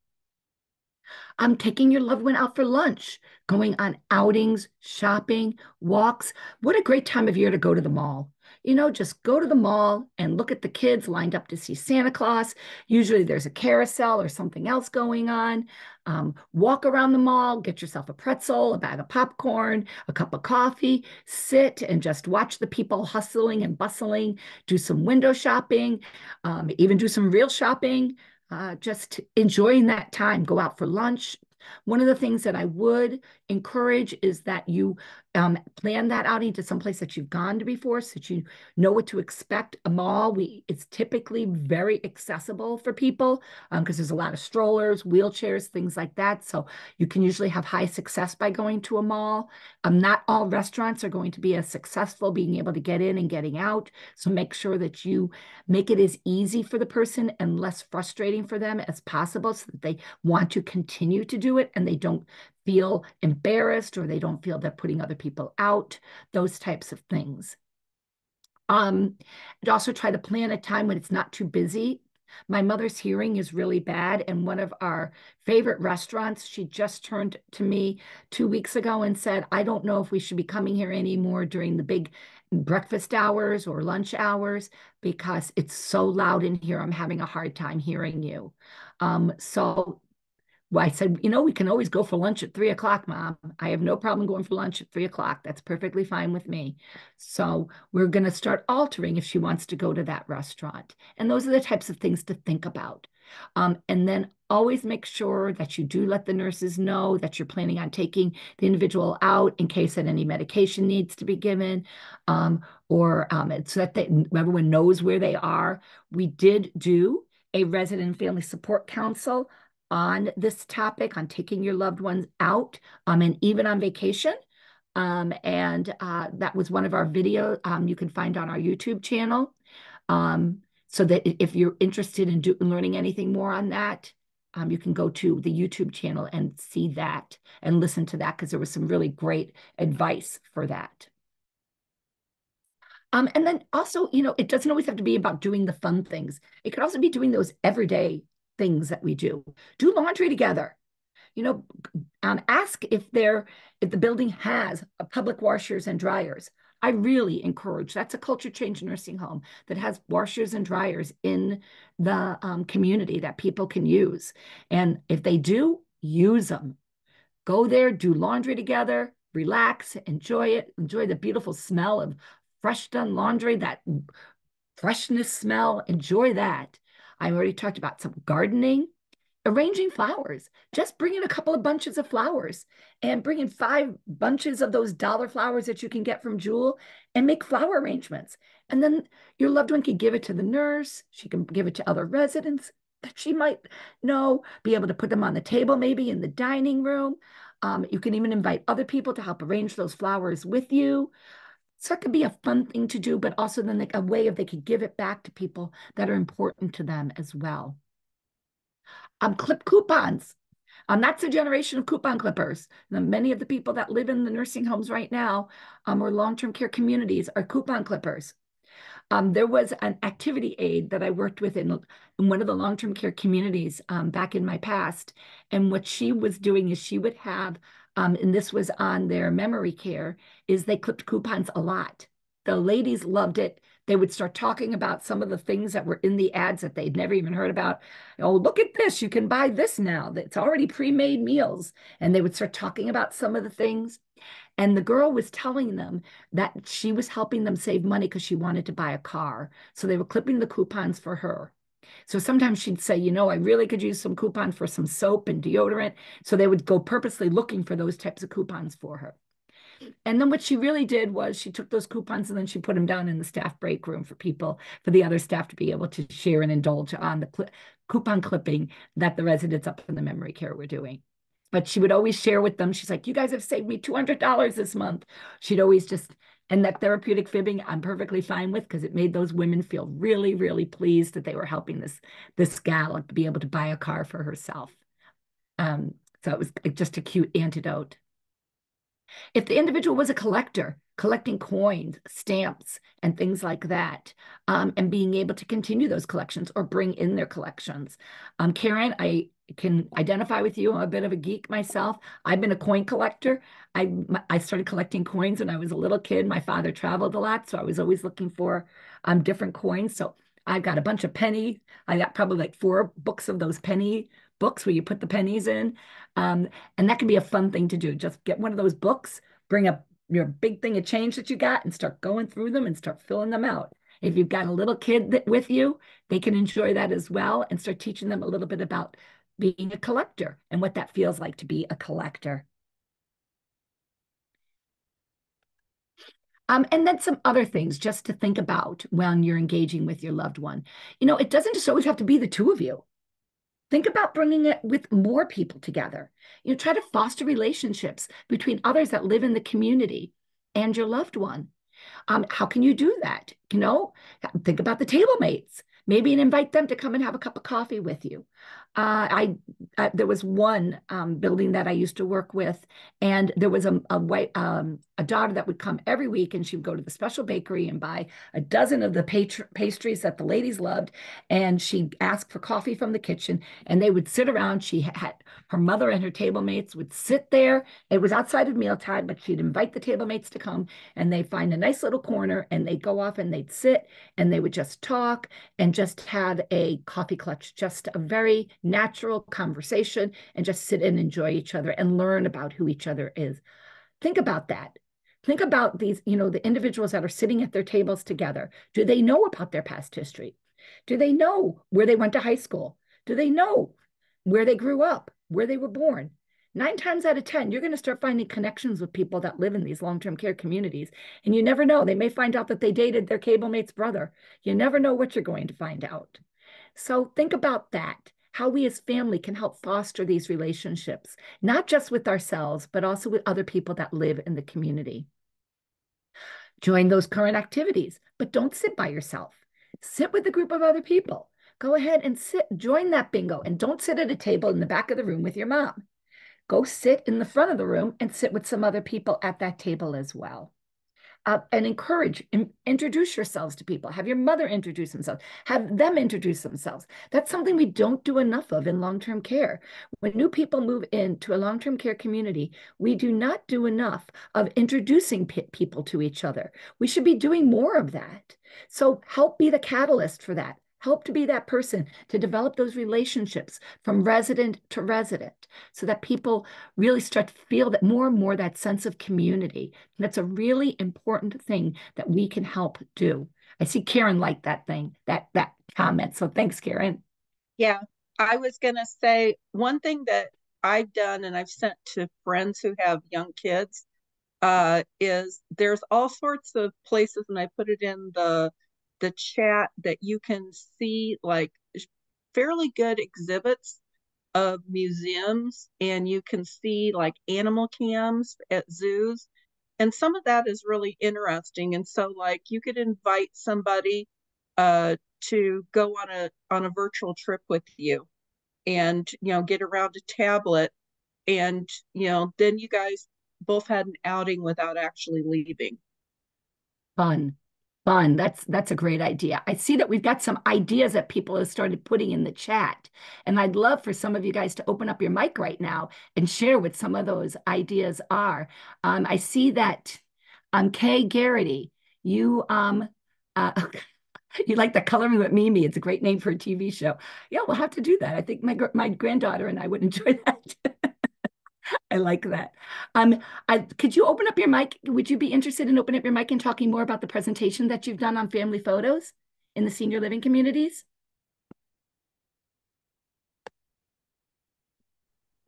I'm um, taking your loved one out for lunch, going on outings, shopping, walks. What a great time of year to go to the mall you know, just go to the mall and look at the kids lined up to see Santa Claus. Usually there's a carousel or something else going on. Um, walk around the mall, get yourself a pretzel, a bag of popcorn, a cup of coffee, sit and just watch the people hustling and bustling, do some window shopping, um, even do some real shopping. Uh, just enjoying that time, go out for lunch, one of the things that I would encourage is that you um, plan that outing to someplace that you've gone to before so that you know what to expect. A mall, we it's typically very accessible for people because um, there's a lot of strollers, wheelchairs, things like that. So you can usually have high success by going to a mall. Um, not all restaurants are going to be as successful being able to get in and getting out. So make sure that you make it as easy for the person and less frustrating for them as possible so that they want to continue to do it and they don't feel embarrassed or they don't feel they're putting other people out, those types of things. Um, and also try to plan a time when it's not too busy. My mother's hearing is really bad, and one of our favorite restaurants, she just turned to me two weeks ago and said, I don't know if we should be coming here anymore during the big breakfast hours or lunch hours because it's so loud in here. I'm having a hard time hearing you. Um, so well, I said, you know, we can always go for lunch at three o'clock, mom. I have no problem going for lunch at three o'clock. That's perfectly fine with me. So we're going to start altering if she wants to go to that restaurant. And those are the types of things to think about. Um, and then always make sure that you do let the nurses know that you're planning on taking the individual out in case that any medication needs to be given um, or um, so that they, everyone knows where they are. We did do a resident family support council on this topic, on taking your loved ones out, um, and even on vacation. Um, and uh, that was one of our videos um, you can find on our YouTube channel. Um, so that if you're interested in do, learning anything more on that, um, you can go to the YouTube channel and see that and listen to that because there was some really great advice for that. Um, and then also, you know, it doesn't always have to be about doing the fun things. It could also be doing those everyday things that we do. Do laundry together. You know, um, ask if there if the building has public washers and dryers. I really encourage that's a culture change nursing home that has washers and dryers in the um, community that people can use. And if they do, use them. Go there, do laundry together, relax, enjoy it, enjoy the beautiful smell of fresh done laundry, that freshness smell, enjoy that. I already talked about some gardening, arranging flowers, just bring in a couple of bunches of flowers and bring in five bunches of those dollar flowers that you can get from Jewel and make flower arrangements. And then your loved one can give it to the nurse, she can give it to other residents that she might know, be able to put them on the table, maybe in the dining room. Um, you can even invite other people to help arrange those flowers with you. So it could be a fun thing to do, but also then like a way of they could give it back to people that are important to them as well um, clip coupons. Um, that's a generation of coupon clippers. many of the people that live in the nursing homes right now um, or long-term care communities are coupon clippers. Um, there was an activity aid that I worked with in, in one of the long-term care communities um, back in my past. And what she was doing is she would have, um, and this was on their memory care, is they clipped coupons a lot. The ladies loved it they would start talking about some of the things that were in the ads that they'd never even heard about. Oh, look at this. You can buy this now. It's already pre-made meals. And they would start talking about some of the things. And the girl was telling them that she was helping them save money because she wanted to buy a car. So they were clipping the coupons for her. So sometimes she'd say, you know, I really could use some coupon for some soap and deodorant. So they would go purposely looking for those types of coupons for her. And then what she really did was she took those coupons and then she put them down in the staff break room for people, for the other staff to be able to share and indulge on the cl coupon clipping that the residents up in the memory care were doing. But she would always share with them. She's like, you guys have saved me $200 this month. She'd always just, and that therapeutic fibbing, I'm perfectly fine with because it made those women feel really, really pleased that they were helping this, this gal to be able to buy a car for herself. Um, so it was just a cute antidote. If the individual was a collector, collecting coins, stamps, and things like that, um, and being able to continue those collections or bring in their collections. Um, Karen, I can identify with you. I'm a bit of a geek myself. I've been a coin collector. I I started collecting coins when I was a little kid. My father traveled a lot, so I was always looking for um, different coins. So I've got a bunch of penny. I got probably like four books of those penny books where you put the pennies in. Um, and that can be a fun thing to do. Just get one of those books, bring up your big thing of change that you got and start going through them and start filling them out. If you've got a little kid that, with you, they can enjoy that as well and start teaching them a little bit about being a collector and what that feels like to be a collector. Um, and then some other things just to think about when you're engaging with your loved one. You know, it doesn't just always have to be the two of you. Think about bringing it with more people together. You know, try to foster relationships between others that live in the community and your loved one. Um, how can you do that? You know, think about the table mates. Maybe invite them to come and have a cup of coffee with you. Uh, I uh, there was one um, building that I used to work with, and there was a, a white um, a daughter that would come every week, and she would go to the special bakery and buy a dozen of the pastries that the ladies loved, and she'd ask for coffee from the kitchen, and they would sit around. She had her mother and her table mates would sit there. It was outside of mealtime, but she'd invite the table mates to come, and they'd find a nice little corner, and they'd go off and they'd sit, and they would just talk and just have a coffee clutch, just a very natural conversation and just sit and enjoy each other and learn about who each other is. Think about that. Think about these, you know, the individuals that are sitting at their tables together. Do they know about their past history? Do they know where they went to high school? Do they know where they grew up, where they were born? Nine times out of 10, you're going to start finding connections with people that live in these long term care communities. And you never know. They may find out that they dated their cable mate's brother. You never know what you're going to find out. So think about that how we as family can help foster these relationships, not just with ourselves, but also with other people that live in the community. Join those current activities, but don't sit by yourself. Sit with a group of other people. Go ahead and sit, join that bingo, and don't sit at a table in the back of the room with your mom. Go sit in the front of the room and sit with some other people at that table as well. Uh, and encourage and introduce yourselves to people. Have your mother introduce themselves. Have them introduce themselves. That's something we don't do enough of in long-term care. When new people move into a long-term care community, we do not do enough of introducing people to each other. We should be doing more of that. So help be the catalyst for that help to be that person to develop those relationships from resident to resident so that people really start to feel that more and more that sense of community. That's a really important thing that we can help do. I see karen like that thing that that comment. So thanks karen. Yeah. I was to say one thing that i've done and i've sent to friends who have young kids uh, is there's all sorts of places and i put it in the the chat that you can see like fairly good exhibits of museums and you can see like animal cams at zoos. And some of that is really interesting and so like you could invite somebody uh to go on a on a virtual trip with you and you know get around a tablet. And you know then you guys both had an outing without actually leaving. Fun Fun. That's that's a great idea. I see that we've got some ideas that people have started putting in the chat. And I'd love for some of you guys to open up your mic right now and share what some of those ideas are. Um, I see that um, Kay Garrity, you um, uh, you like the Color Me with Mimi. It's a great name for a TV show. Yeah, we'll have to do that. I think my my granddaughter and I would enjoy that. I like that. Um, I, could you open up your mic? Would you be interested in opening up your mic and talking more about the presentation that you've done on family photos in the senior living communities?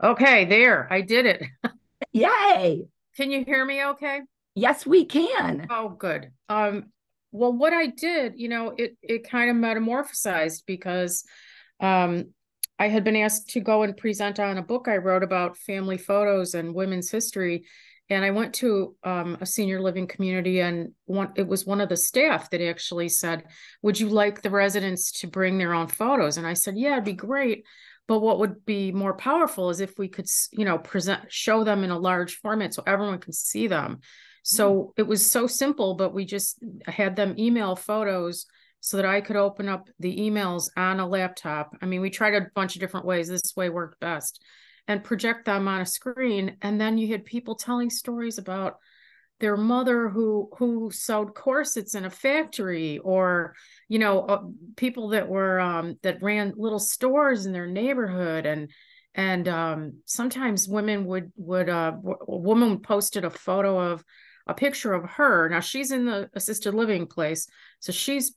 Okay, there, I did it. Yay. Can you hear me okay? Yes, we can. Oh, good. Um, well, what I did, you know, it it kind of metamorphosized because um I had been asked to go and present on a book I wrote about family photos and women's history. And I went to um, a senior living community, and one it was one of the staff that actually said, "Would you like the residents to bring their own photos?" And I said, "Yeah, it'd be great." But what would be more powerful is if we could, you know, present, show them in a large format so everyone can see them. So mm. it was so simple, but we just had them email photos so that I could open up the emails on a laptop. I mean, we tried a bunch of different ways. This way worked best and project them on a screen. And then you had people telling stories about their mother who who sewed corsets in a factory or you know uh, people that were um, that ran little stores in their neighborhood and and um, sometimes women would would uh, a woman posted a photo of a picture of her now she's in the assisted living place so she's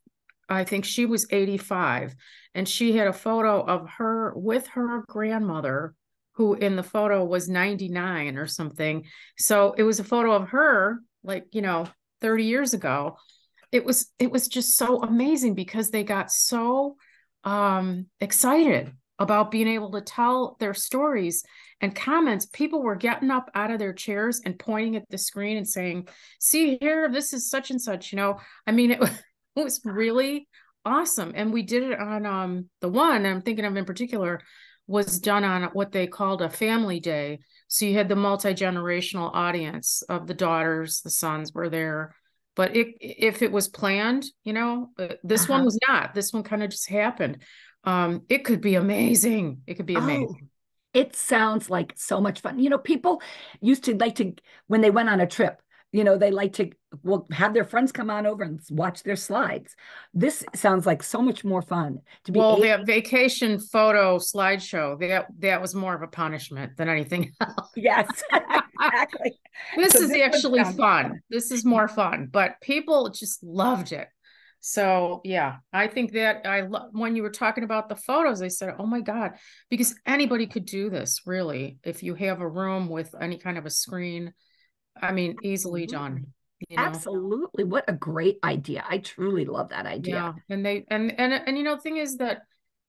I think she was 85, and she had a photo of her with her grandmother, who in the photo was 99 or something. So it was a photo of her, like, you know, 30 years ago. It was it was just so amazing because they got so um excited about being able to tell their stories and comments people were getting up out of their chairs and pointing at the screen and saying see here this is such and such you know i mean it it was really awesome. And we did it on um the one I'm thinking of in particular was done on what they called a family day. So you had the multi-generational audience of the daughters, the sons were there. But it, if it was planned, you know, uh, this uh-huh. one was not. This one kind of just happened. Um, it could be amazing. It could be amazing. Oh, it sounds like so much fun. You know, people used to like to when they went on a trip, you know they like to will have their friends come on over and watch their slides. This sounds like so much more fun to be well able- that vacation photo slideshow. That that was more of a punishment than anything else. Yes exactly. This so is this actually fun. fun. This is more fun but people just loved it. So yeah i think that i love when you were talking about the photos i said oh my god because anybody could do this really if you have a room with any kind of a screen I mean, easily done. You know? Absolutely. What a great idea. I truly love that idea. Yeah. And they and and and you know, the thing is that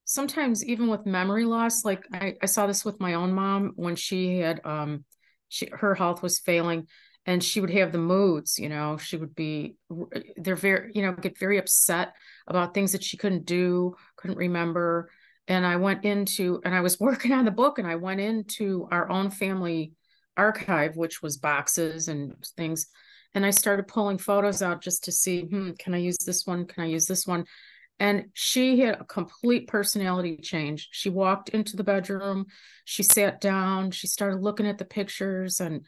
sometimes even with memory loss, like I, I saw this with my own mom when she had um she her health was failing and she would have the moods, you know, she would be they're very, you know, get very upset about things that she couldn't do, couldn't remember. And I went into and I was working on the book and I went into our own family archive, which was boxes and things. and I started pulling photos out just to see, hmm, can I use this one? Can I use this one? And she had a complete personality change. She walked into the bedroom, she sat down, she started looking at the pictures and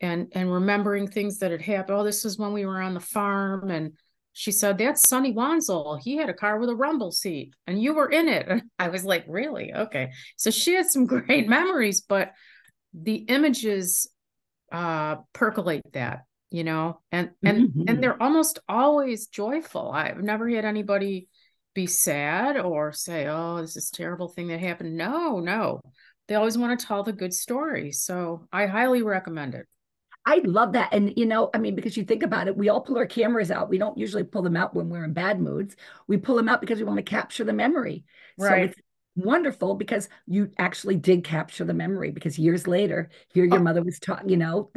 and and remembering things that had happened. Oh, this is when we were on the farm. And she said, That's Sonny Wanzel. He had a car with a rumble seat and you were in it. And I was like, Really? Okay. So she had some great memories, but the images uh percolate that you know and and mm-hmm. and they're almost always joyful i've never had anybody be sad or say oh this is terrible thing that happened no no they always want to tell the good story so i highly recommend it I love that. And, you know, I mean, because you think about it, we all pull our cameras out. We don't usually pull them out when we're in bad moods. We pull them out because we want to capture the memory. Right. So it's wonderful because you actually did capture the memory because years later, here your oh. mother was taught, you know,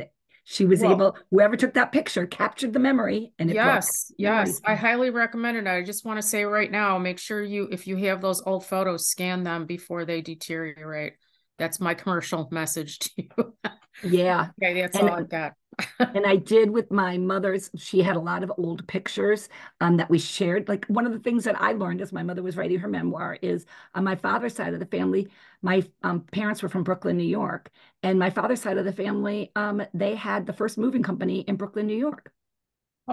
she was well, able whoever took that picture captured the memory and yes yes. i highly recommend it. I just want to say right now make sure you if you have those old photos scan them before they deteriorate. That's my commercial message to you. Yeah. Okay that's and, all i've got and I did with my mother's. She had a lot of old pictures um, that we shared. Like one of the things that I learned as my mother was writing her memoir is on my father's side of the family, my um, parents were from Brooklyn, New York, and my father's side of the family, um, they had the first moving company in Brooklyn, New York.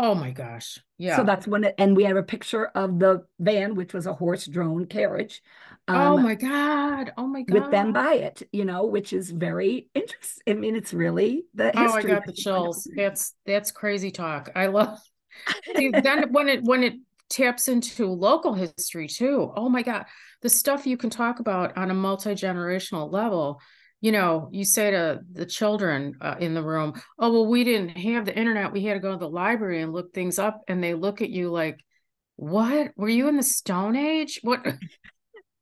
Oh my gosh. Yeah. So that's when it, and we have a picture of the van, which was a horse drawn carriage. Oh um, oh my God. Oh my God. With them by it, you know, which is very interesting. I mean, it's really the Oh, I got the chills. That's that's crazy talk. I love then when it when it taps into local history too. Oh my God. The stuff you can talk about on a multi-generational level you know, you say to the children uh, in the room, "Oh, well, we didn't have the internet. We had to go to the library and look things up." And they look at you like, "What? Were you in the Stone Age? What?"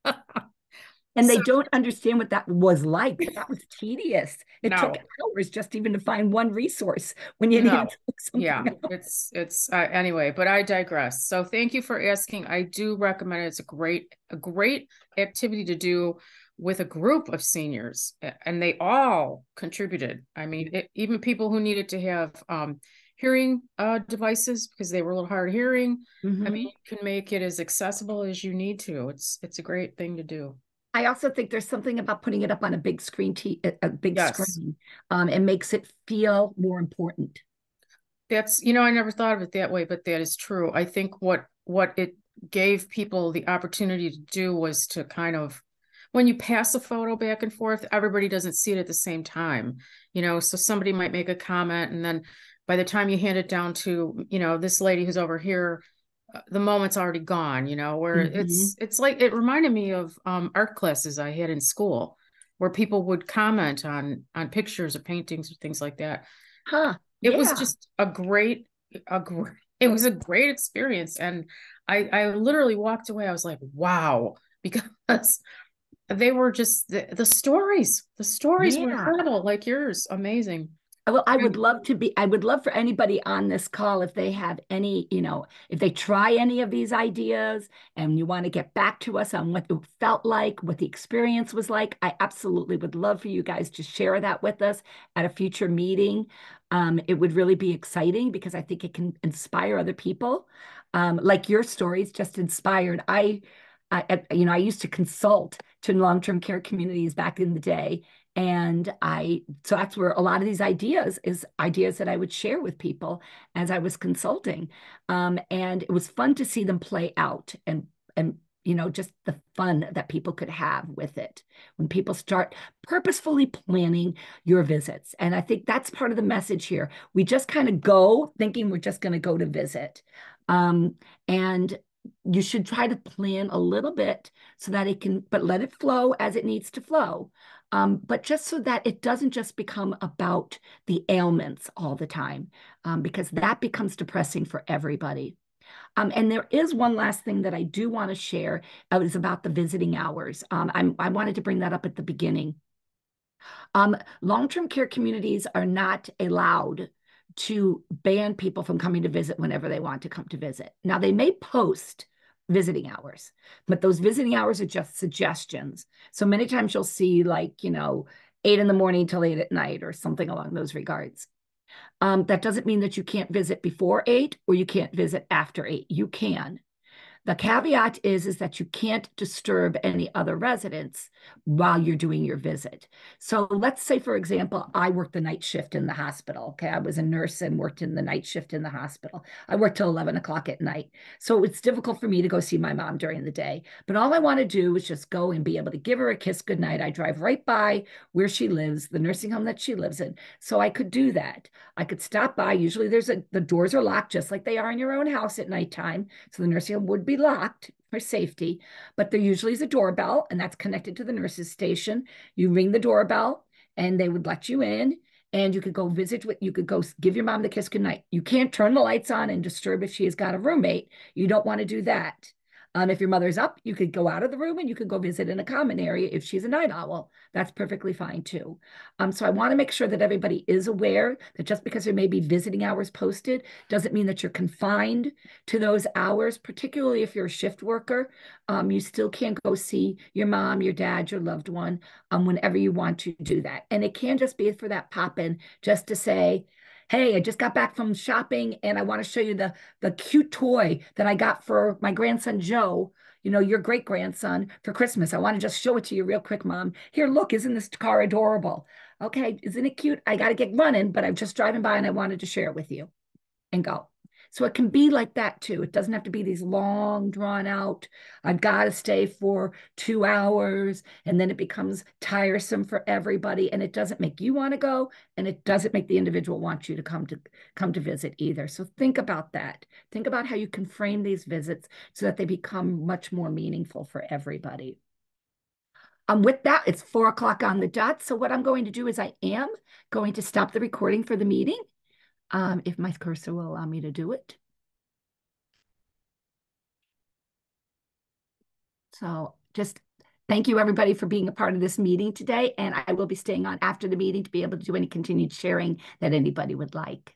and they so, don't understand what that was like. That was tedious. It no. took hours just even to find one resource when you no. Yeah, else. it's it's uh, anyway. But I digress. So thank you for asking. I do recommend it. It's a great a great activity to do with a group of seniors and they all contributed i mean it, even people who needed to have um, hearing uh, devices because they were a little hard hearing mm-hmm. i mean you can make it as accessible as you need to it's it's a great thing to do I also think there's something about putting it up on a big screen, t- a big yes. screen, um, and makes it feel more important. That's you know I never thought of it that way, but that is true. I think what what it gave people the opportunity to do was to kind of when you pass a photo back and forth, everybody doesn't see it at the same time. You know, so somebody might make a comment, and then by the time you hand it down to, you know, this lady who's over here, uh, the moment's already gone. You know, where mm-hmm. it's it's like it reminded me of um, art classes I had in school, where people would comment on on pictures or paintings or things like that. Huh. It yeah. was just a great a great it was a great experience and I I literally walked away I was like wow because they were just the, the stories the stories yeah. were incredible like yours amazing. Well i would love to be i would love for anybody on this call if they have any you know if they try any of these ideas and you want to get back to us on what it felt like what the experience was like i absolutely would love for you guys to share that with us at a future meeting. Um, it would really be exciting because i think it can inspire other people. Um, like your stories just inspired. I I, you know, I used to consult to long-term care communities back in the day, and I so that's where a lot of these ideas is ideas that I would share with people as I was consulting, um, and it was fun to see them play out and and you know just the fun that people could have with it. When people start purposefully planning your visits and i think that's part of the message here. We just kind of go thinking we're just going to go to visit. Um, and you should try to plan a little bit so that it can, but let it flow as it needs to flow. Um, but just so that it doesn't just become about the ailments all the time, um, because that becomes depressing for everybody. Um, and there is one last thing that I do want to share. Uh, it was about the visiting hours. Um, i wanted to bring that up at the beginning. Um, long-term care communities are not allowed to ban people from coming to visit whenever they want to come to visit. Now, they may post visiting hours, but those visiting hours are just suggestions. So many times you'll see, like, you know, eight in the morning till eight at night or something along those regards. Um, that doesn't mean that you can't visit before eight or you can't visit after eight. You can. The caveat is, is that you can't disturb any other residents while you're doing your visit. So let's say, for example, I worked the night shift in the hospital. Okay. I was a nurse and worked in the night shift in the hospital. I worked till 11 o'clock at night. So it's difficult for me to go see my mom during the day. But all I want to do is just go and be able to give her a kiss goodnight. I drive right by where she lives, the nursing home that she lives in. So I could do that. I could stop by. Usually there's a, the doors are locked just like they are in your own house at nighttime. So the nursing home would be locked for safety, but there usually is a doorbell and that's connected to the nurse's station. You ring the doorbell and they would let you in and you could go visit with you could go give your mom the kiss goodnight. You can't turn the lights on and disturb if she has got a roommate. You don't want to do that. Um, if your mother's up, you could go out of the room and you could go visit in a common area if she's a night owl. That's perfectly fine too. Um, so I want to make sure that everybody is aware that just because there may be visiting hours posted doesn't mean that you're confined to those hours, particularly if you're a shift worker. Um, you still can't go see your mom, your dad, your loved one um, whenever you want to do that. And it can just be for that pop in just to say, hey, I just got back from shopping and I want to show you the the cute toy that I got for my grandson Joe, you know, your great grandson for Christmas. I want to just show it to you real quick, mom. Here, look, isn't this car adorable? Okay, isn't it cute? I got to get running, but I'm just driving by and I wanted to share it with you and go. So it can be like that too. It doesn't have to be these long, drawn out, I've got to stay for two hours. And then it becomes tiresome for everybody. And it doesn't make you want to go. And it doesn't make the individual want you to come to come to visit either. So think about that. Think about how you can frame these visits so that they become much more meaningful for everybody. Um, with that, it's four o'clock on the dot. So what I'm going to do is I am going to stop the recording for the meeting um, if my cursor will allow me to do it. So just thank you everybody for being a part of this meeting today. And I will be staying on after the meeting to be able to do any continued sharing that anybody would like.